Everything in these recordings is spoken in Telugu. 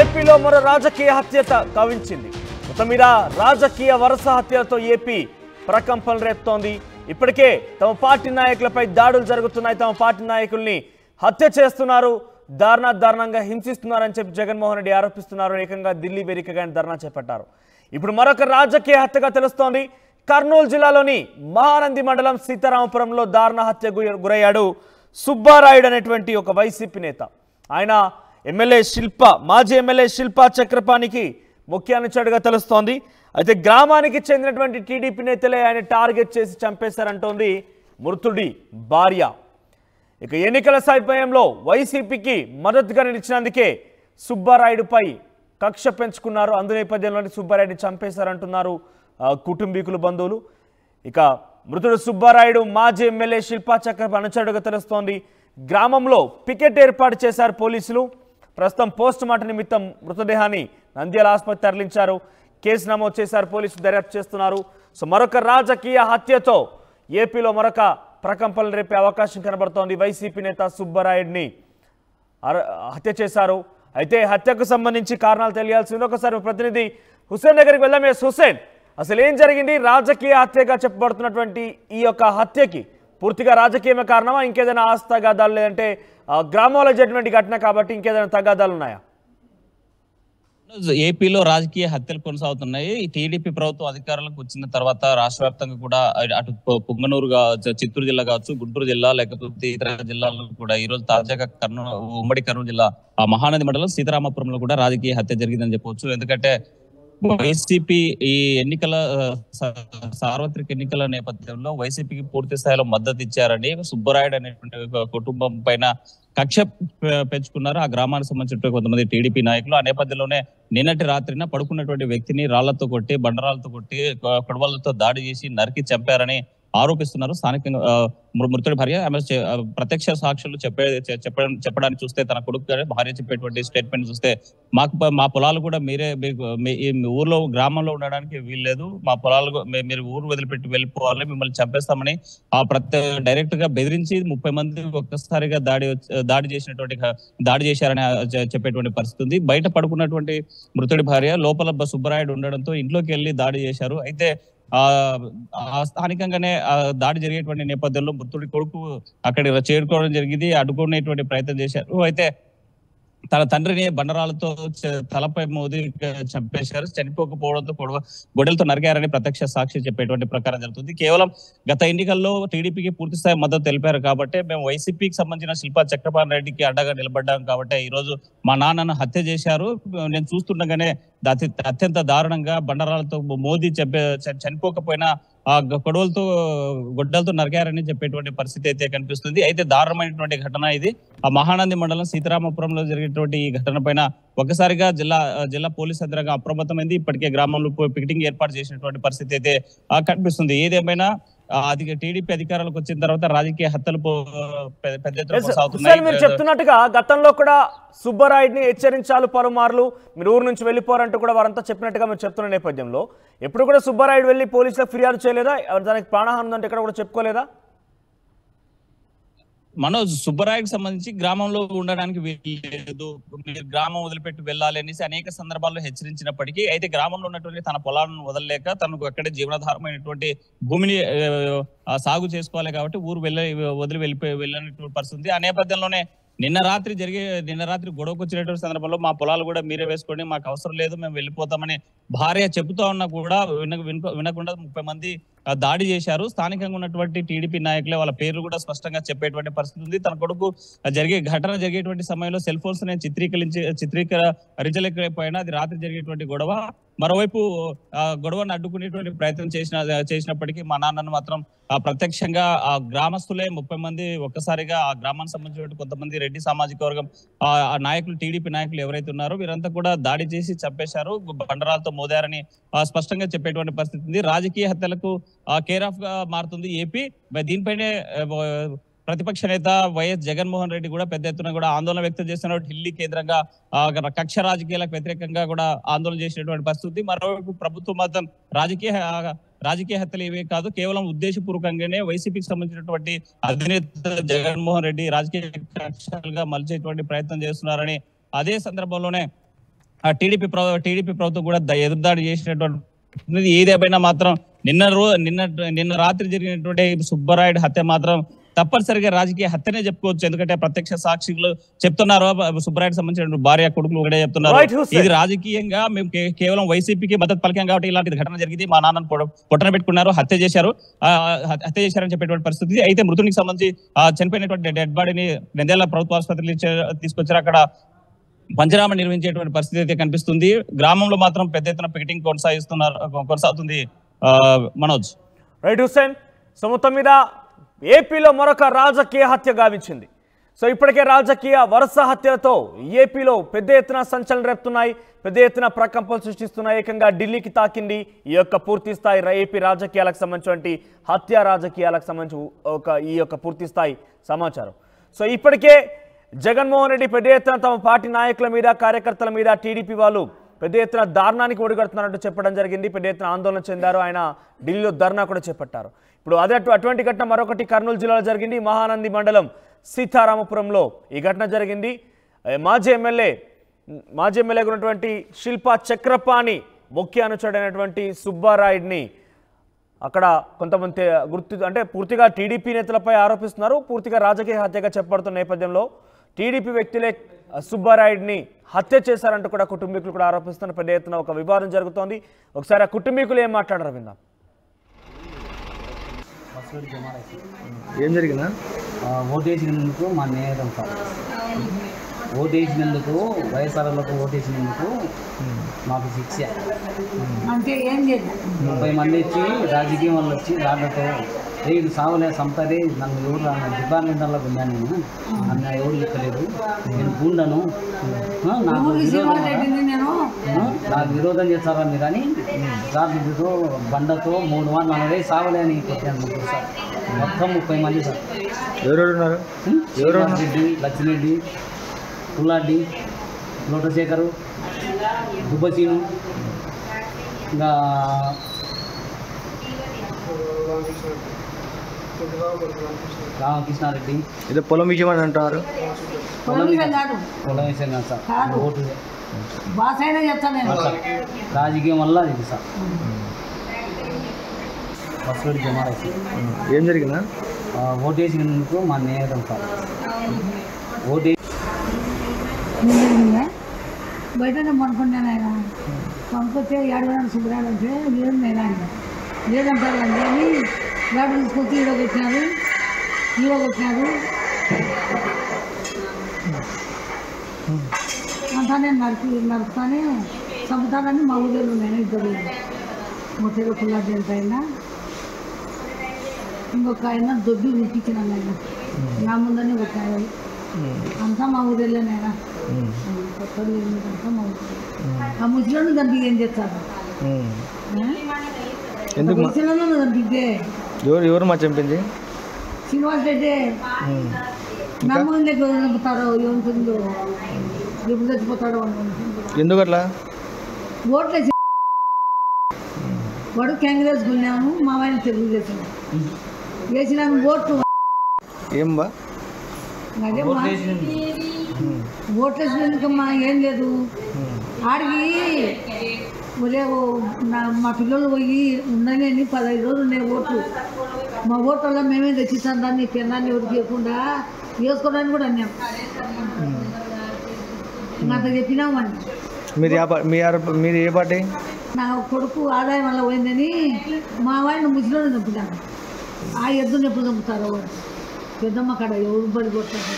ఏపీలో మరో రాజకీయ హత్యత కవించింది మొత్తం మీద రాజకీయ వరుస హత్యలతో ఏపీ ప్రకంపన రేపుతోంది. ఇప్పటికే తమ పార్టీ నాయకులపై దాడులు జరుగుతున్నాయి. తమ పార్టీ నాయకుల్ని హత్య చేస్తున్నారు. దారుణ దారుణంగా హింసిస్తున్నారని చెప్పి జగన్మోహన్ రెడ్డి ఆరోపిస్తున్నారు. ఏకంగా ఢిల్లీ వేదికగా ధర్నా చేపట్టారు. ఇప్పుడు మరొక రాజకీయ హత్యగా తెలుస్తోంది. కర్నూలు జిల్లాలోని మహానంది మండలం సీతారామపురంలో దారుణ హత్య గురయ్యాడు సుబ్బారాయుడు అనేటువంటి ఒక వైసీపీ నేత. ఆయన ఎమ్మెల్యే శిల్ప మాజీ ఎమ్మెల్యే శిల్ప చక్రపాణికి ముఖ్య అనుచరుడుగా తెలుస్తోంది. అయితే గ్రామానికి చెందినటువంటి టీడీపీ నేతలే ఆయన టార్గెట్ చేసి చంపేశారంటోంది మృతుడి భార్య. ఇక ఎన్నికల సమయంలో వైసీపీకి మద్దతుగా నిలిచినందుకే సుబ్బారాయుడుపై కక్ష పెంచుకున్నారు. అందు నేపథ్యంలోని సుబ్బారాయుడిని చంపేశారంటున్నారు కుటుంబీకులు బంధువులు. ఇక మృతుడు సుబ్బారాయుడు మాజీ ఎమ్మెల్యే శిల్పా చక్ర అనుచరుడుగా తెలుస్తోంది. గ్రామంలో పికెట్ ఏర్పాటు చేశారు పోలీసులు. ప్రస్తుతం పోస్ట్ మార్టం నిమిత్తం మృతదేహాన్ని నంద్యాల ఆసుపత్రి తరలించారు. కేసు నమోదు చేశారు. పోలీసులు దర్యాప్తు చేస్తున్నారు. సో మరొక రాజకీయ హత్యతో ఏపీలో మరొక ప్రకంపనలు రేపే అవకాశం కనబడుతోంది. వైసీపీ నేత సుబ్బరాయుడిని హత్య చేశారు. అయితే హత్యకు సంబంధించి కారణాలు తెలియాల్సింది ఒకసారి ప్రతినిధి హుసేన్ దగ్గరికి వెళ్దాం. హుసేన్ అసలు ఏం జరిగింది? రాజకీయ హత్యగా చెప్పబడుతున్నటువంటి ఈ యొక్క హత్యకి పూర్తిగా రాజకీయమే కారణమా? ఇంకేదైనా ఆస్తి తగాదాలు లేదంటే ఆ, గ్రామంలో జరిగినటువంటి ఘటన కాబట్టి ఇంకేదైనా తగాదాలు ఉన్నాయా? ఏపీలో రాజకీయ హత్యలు కొనసాగుతున్నాయి. టీడీపీ ప్రభుత్వం అధికారంలోకి వచ్చిన తర్వాత రాష్ట్ర వ్యాప్తంగా కూడా అటు పుంగనూరు చిత్తూరు జిల్లా కావచ్చు గుంటూరు జిల్లా లేకపోతే ఇతర జిల్లాల్లో కూడా ఈ రోజు తాజాగా కర్నూలు ఉమ్మడి కర్నూలు జిల్లా ఆ మహానది మండలం సీతారామపురంలో కూడా రాజకీయ హత్య జరిగిందని చెప్పవచ్చు ఎందుకంటే వైసీపీ ఈ ఎన్నికల సార్వత్రిక ఎన్నికల నేపథ్యంలో వైసీపీకి పూర్తి స్థాయిలో మద్దతు ఇచ్చారని సుబ్బరాయుడు అనేటువంటి కుటుంబం పైన కక్ష పెంచుకున్నారు. ఆ గ్రామానికి సంబంధించిన కొంతమంది టీడీపీ నాయకులు. ఆ నేపథ్యంలోనే నిన్నటి రాత్రిన పడుకున్నటువంటి వ్యక్తిని రాళ్ళతో కొట్టి బండరాలతో కొట్టి కొడవలతో దాడి చేసి నరికి చంపారని ఆరోపిస్తున్నారు. స్థానికంగా మృతుడి భార్య ఆమె ప్రత్యక్ష సాక్షులు చెప్పే చెప్పడం చెప్పడానికి చూస్తే తన కొడుకు భార్య చెప్పేటువంటి స్టేట్మెంట్ చూస్తే మాకు మా పొలాలు కూడా మీరే మీకు మీ ఊర్లో గ్రామంలో ఉండడానికి వీల్లేదు. మా పొలాలు మీరు ఊరు వదిలిపెట్టి వెళ్ళిపోవాలి మిమ్మల్ని చంపేస్తామని ఆ ప్రత్య డైరెక్ట్గా బెదిరించి ముప్పై మంది ఒక్కసారిగా దాడి దాడి చేసినటువంటి దాడి చేశారని చెప్పేటువంటి పరిస్థితి ఉంది. బయట పడుకున్నటువంటి మృతుడి భార్య లోపల సుబ్బరాయుడు ఉండడంతో ఇంట్లోకి వెళ్ళి దాడి చేశారు. అయితే స్థానికంగానే ఆ దాడి జరిగేటువంటి నేపథ్యంలో మృతుడి కొడుకు అక్కడ చేరుకోవడం జరిగింది. అడ్డుకునేటువంటి ప్రయత్నం చేశారు. అయితే తన తండ్రిని బండరాలతో చ- తలపై మోది చంపేశారు. చనిపోకపోవడంతో గొడవ గొడవలతో నరికారని ప్రత్యక్ష సాక్షి చెప్పేటువంటి ప్రకారం జరుగుతుంది. కేవలం గత ఎన్నికల్లో టీడీపీకి పూర్తి స్థాయి మద్దతు తెలిపారు కాబట్టి మేము వైసీపీకి సంబంధించిన శిల్పా చక్రపాణి రెడ్డికి అడ్డగా నిలబడ్డాం కాబట్టి ఈ రోజు మా నాన్నను హత్య చేశారు. నేను చూస్తుండగానే అత్యంత దారుణంగా బండరాలతో మోదీ చెప్పే చ- చనిపోకపోయినా ఆ గొడవలతో గొడ్డలతో నరికారని చెప్పేటువంటి పరిస్థితి అయితే కనిపిస్తుంది. అయితే దారుణమైనటువంటి ఘటన ఇది. ఆ మహానంది మండలం సీతారామపురంలో జరిగేటువంటి ఈ ఘటన పైన ఒక్కసారిగా జిల్లా జిల్లా పోలీస్ అధికారిగా అప్రమత్తమైంది. ఇప్పటికే గ్రామంలో పికెటింగ్ ఏర్పాటు చేసినటువంటి పరిస్థితి అయితే కనిపిస్తుంది. ఏదేమైనా అది టీడీపీ అధికారంలోకి వచ్చిన తర్వాత రాజకీయ హత్యలు పెద్ద మీరు చెప్తున్నట్టుగా గతంలో కూడా సుబ్బరాయుడిని హెచ్చరించాలు పలుమార్లు మీరు ఊరు నుంచి వెళ్ళిపోరంటూ కూడా వారంతా చెప్పినట్టుగా మీరు చెప్తున్న నేపథ్యంలో ఎప్పుడు కూడా సుబ్బరాయుడు వెళ్ళి పోలీసులకు ఫిర్యాదు చేయలేదా? దానికి ప్రాణహాని ఉందంటే ఇక్కడ కూడా చెప్పుకోలేదా? మనోజ్ సుబ్బరాయకు సంబంధించి గ్రామంలో ఉండడానికి వీల్లేదు. మీరు గ్రామం వదిలిపెట్టి వెళ్ళాలి అనేసి అనేక సందర్భాల్లో హెచ్చరించినప్పటికీ అయితే గ్రామంలో ఉన్నటువంటి తన పొలాలను వదలలేక తనకు అక్కడే జీవనాధారమైనటువంటి భూమిని సాగు చేసుకోవాలి కాబట్టి ఊరు వెళ్ళ వదిలి వెళ్ళిపోయి వెళ్ళినటువంటి పరిస్థితి. ఆ నేపథ్యంలోనే నిన్న రాత్రి జరిగే నిన్న రాత్రి గొడవకు వచ్చినటువంటి సందర్భంలో మా పొలాలు కూడా మీరే వేసుకోండి మాకు అవసరం లేదు మేము వెళ్ళిపోతామని భార్య చెబుతా ఉన్నా కూడా వినకుండా ముప్పై మంది దాడి చేశారు. స్థానికంగా ఉన్నటువంటి టీడీపీ నాయకులే వాళ్ళ పేర్లు కూడా స్పష్టంగా చెప్పేటువంటి పరిస్థితి ఉంది. తన కొడుకు జరిగే ఘటన జరిగేటువంటి సమయంలో సెల్ ఫోన్స్ నేను చిత్రీకరించి చిత్రీకరించలేకపోయినా అది రాత్రి జరిగేటువంటి గొడవ. మరోవైపు ఆ గొడవను అడ్డుకునేటువంటి ప్రయత్నం చేసిన చేసినప్పటికీ మా నాన్నను మాత్రం ప్రత్యక్షంగా ఆ గ్రామస్తులే ముప్పై మంది ఒక్కసారిగా ఆ గ్రామానికి సంబంధించిన కొంతమంది రెడ్డి సామాజిక వర్గం ఆ నాయకులు టీడీపీ నాయకులు ఎవరైతే ఉన్నారో వీరంతా కూడా దాడి చేసి చంపేశారు. బండరాలతో మోదారని స్పష్టంగా చెప్పేటువంటి పరిస్థితి ఉంది. రాజకీయ హత్యలకు కేర్ ఆఫ్గా మారుతుంది. ఏపీ మరి దీనిపైనే ప్రతిపక్ష నేత వైఎస్ జగన్మోహన్ రెడ్డి కూడా పెద్ద ఎత్తున కూడా ఆందోళన వ్యక్తం చేస్తున్నారు. ఢిల్లీ కేంద్రంగా కక్ష రాజకీయాలకు వ్యతిరేకంగా కూడా ఆందోళన చేసినటువంటి పరిస్థితి. మరోవైపు ప్రభుత్వం మాత్రం రాజకీయ రాజకీయ హత్యలు ఇవే కాదు కేవలం ఉద్దేశపూర్వకంగానే వైసీపీకి సంబంధించినటువంటి అధినేత జగన్మోహన్ రెడ్డి రాజకీయ కక్షలుగా మలిచేటువంటి ప్రయత్నం చేస్తున్నారని అదే సందర్భంలోనే ఆ టీడీపీ టీడీపీ ప్రభుత్వం కూడా ఎదురుదాడి చేసినటువంటి ఏదేమైనా మాత్రం నిన్న రో నిన్న నిన్న రాత్రి జరిగినటువంటి సుబ్బరాయుడు హత్య మాత్రం తప్పనిసరిగా రాజకీయ హత్యనే చెప్పుకోవచ్చు. ఎందుకంటే ప్రత్యక్ష సాక్షులు చెప్తున్నారు. సుబ్బరాయుడు సంబంధించిన భార్య కొడుకులు ఒకటే చెప్తున్నారు. ఇది రాజకీయంగా మేము కేవలం వైసీపీకి మద్దతు పలికాం కాబట్టి ఇలాంటి ఘటన జరిగింది. మా నాన్నను పొట్టన పెట్టుకున్నారు. హత్య చేశారు. హత్య చేశారని చెప్పేటువంటి పరిస్థితి. అయితే మృతునికి సంబంధించి చనిపోయినటువంటి డెడ్ బాడీని నంద్యాల ప్రభుత్వ ఆసుపత్రికి ఇచ్చే- తీసుకొచ్చారు. అక్కడ పంచనామా నిర్వహించేటువంటి పరిస్థితి అయితే కనిపిస్తుంది. గ్రామంలో మాత్రం పెద్ద ఎత్తున పికెటింగ్ కొనసాగిస్తున్నారు కొనసాగుతుంది. మనోజ్. రైట్ హుస్సేన్ సో మొత్తం మీద ఏపీలో మరొక రాజకీయ హత్య గావించింది. సో ఇప్పటికే రాజకీయ వరుస హత్యలతో ఏపీలో పెద్ద ఎత్తున సంచలనం రేపుతున్నాయి పెద్ద ఎత్తున ప్రకంపలు సృష్టిస్తున్నాయి. ఏకంగా ఢిల్లీకి తాకింది ఈ యొక్క పూర్తి స్థాయి ఏపీ రాజకీయాలకు సంబంధించి హత్య రాజకీయాలకు సంబంధించి ఒక ఈ యొక్క పూర్తి స్థాయి సమాచారం. సో ఇప్పటికే జగన్మోహన్ రెడ్డి పెద్ద ఎత్తున తమ పార్టీ నాయకుల మీద కార్యకర్తల మీద టీడీపీ వాళ్ళు పెద్ద ఎత్తున దారుణానికి ఒడిగడుతున్నారంటూ చెప్పడం జరిగింది. పెద్ద ఎత్తున ఆందోళన చెందారు. ఆయన ఢిల్లీలో ధర్నా కూడా చేపట్టారు. ఇప్పుడు అదే అటువంటి ఘటన మరొకటి కర్నూలు జిల్లాలో జరిగింది. మహానంది మండలం సీతారామపురంలో ఈ ఘటన జరిగింది. మాజీ ఎమ్మెల్యే మాజీ ఎమ్మెల్యేగా ఉన్నటువంటి శిల్పా చక్రపాణి ముఖ్య అనుచరుడైనటువంటి సుబ్బారాయుడిని అక్కడ కొంతమంది గుర్తు అంటే పూర్తిగా టీడీపీ నేతలపై ఆరోపిస్తున్నారు. పూర్తిగా రాజకీయ హత్యగా చెప్పబడుతున్న నేపథ్యంలో టీడీపీ వ్యక్తులే సుబ్బారాయుడిని హత్య చేశారంటూ కూడా కుటుంబీకులు కూడా ఆరోపిస్తున్న పెద్ద ఎత్తున ఒక వివాదం జరుగుతోంది. ఒకసారి ఆ కుటుంబీకులు ఏం మాట్లాడారు విందాం. ఏం జరిగిందా? ఆ, ఓటేసినందుకు మా నేరం సార్. ఓటేసినందుకు వైఎస్ఆర్లకు ఓటేసినందుకు మాకు శిక్ష. అంటే ఏం చేద్దాం ముప్పై మంది వచ్చి రాజకీయం వాళ్ళు వచ్చి "ఏయ్, ఇది సావలే సంతది నన్ను ఎవరు డిపార్ట్మెంట్లో ఉన్నాను నేను. నన్ను ఎవరు చెప్పలేదు. నేను గుండను నాకు విరోధం నాకు చేస్తారా మీరు అని రాత్రితో బండతో మూడు వారు నలభై సావలే అని కొట్టాను ముగ్గురు సార్. మొత్తం ముప్పై మంది సార్. శ్రీనివాస్ రెడ్డి లక్ష్మిరెడ్డి పుల్లాడ్డి లోటశేఖరు దుబ్బసీను ఇంకా రామకృష్ణారెడ్డి. ఏదో పొలం విషయం అని కాదు. పొలం కదా సార్. కాదు. ఓటు బాస్ అయినా చెప్తాను నేను. సార్. రాజకీయం వల్ల ఇది సార్. జమారేసి ఏం జరిగిందా? ఓటేసినందుకు మా నేరం సార్. ఓటే బయటనే పనుకున్నాను ఆయన. పనుకొస్తే ఏడవడానికి శుభ్రాలు అంటే లేదు నేను లేదంటారు అంటే అని ఏడు తీసుకొచ్చి ఈడ కొట్టినారు ఈడ కొట్టినారు. అంతా నేను నరికి నరుకుతానే చంపుతానని మా ఊళ్ళో నేను ఇద్దరు మొట్టగా పుల్లాటి ఎంత అయినా. ఇంకొక ఆయన దొడ్డి ఉడిపించినాను ఆయన. నా ముందనే కొట్టారు అంతా మా ఊరేళ్ళేనైనా కొత్తలు అంతా మా ఊరే ఆ ముసలిని చంపి ఏం చేస్తారు? ఎందుకు ఎవరు ఎవరు మా చంపింది? శ్రీనివాస్ రెడ్డి నా ముందుకు చంపుతారో ఏముంటుందో ఎప్పుడు చచ్చిపోతాడో ఎందుకు అట్లా ఓట్లేసి వాడు కాంగ్రెస్ కొన్నాము మా ఆయన తెలుగుదేశం. వేసినాము ఓట్లు. ఏం బా? ఓట్లేసినందుకమ్మా ఏం లేదు. ఆడికి ఒరే మా పిల్లలు పోయి ఉండలేని పదహైదు రోజులు ఉన్నాయి ఓట్లు మా ఓట్ల వల్ల మేమే తెచ్చిస్తాం దాన్ని పెన్నాన్ని ఎవరికి ఇవ్వకుండా. వేసుకోవడానికి కూడా అన్నాం. అంత చెప్పినామని మీరు. మీరు ఏ పార్టీ? నా కొడుకు ఆదాయం వల్ల పోయిందని మా వాడిని ముసలిని చంపుతాను ఆ ఎద్దుని ఎప్పుడు చంపుతారో? పెద్దమ్మ కాడ ఎవరు పడి కొట్టారు.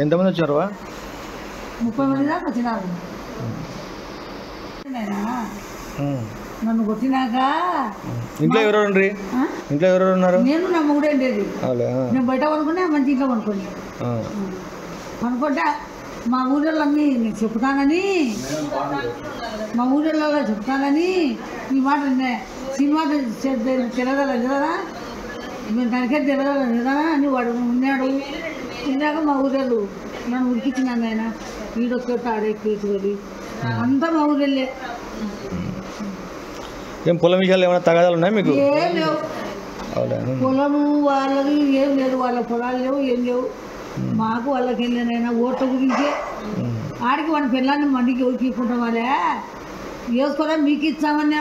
ఎంతమంది వచ్చారు? ముప్పై మంది దాకా వచ్చినారు. నన్ను కొట్టినాక ఇంట్లో ఉండ్రి ఆ? ఇంట్లో ఎవరెవరు ఉన్నారు నేను నా మొగుడే ఉండేది. నేను బయట పడుకునే మంచి ఇంట్లో ఆ. అనుకుంటా మా ఊళ్ళన్నీ నేను చెప్తానని మా ఊళ్ళలో చెప్తానని ఈ మాట. సినిమా తిరగల కదా మేము తనకే తిరగల కదా అని వాడు ఉన్నాడు తిన్నాక మా ఊరేళ్ళు నన్ను ఉడికిచ్చినాను ఆయన ఈడొక్క ఆడే కేసుకొని అంతా మా ఊరెళ్ళే ఏం పొలం విషయాలు ఏమైనా తగాదాలు ఉన్నాయి మీకు? ఏం లేవు. పొలము వాళ్ళవి ఏం లేదు. వాళ్ళ పొలాలు లేవు ఏం లేవు. మాకు వాళ్ళకి వెళ్ళినైనా ఓట్ల గురించే. ఆడికి వాడి పిల్లల్ని మండికి ఉరికికుంటాం వాళ్ళే. వేసుకోలే మీకు ఇచ్చామని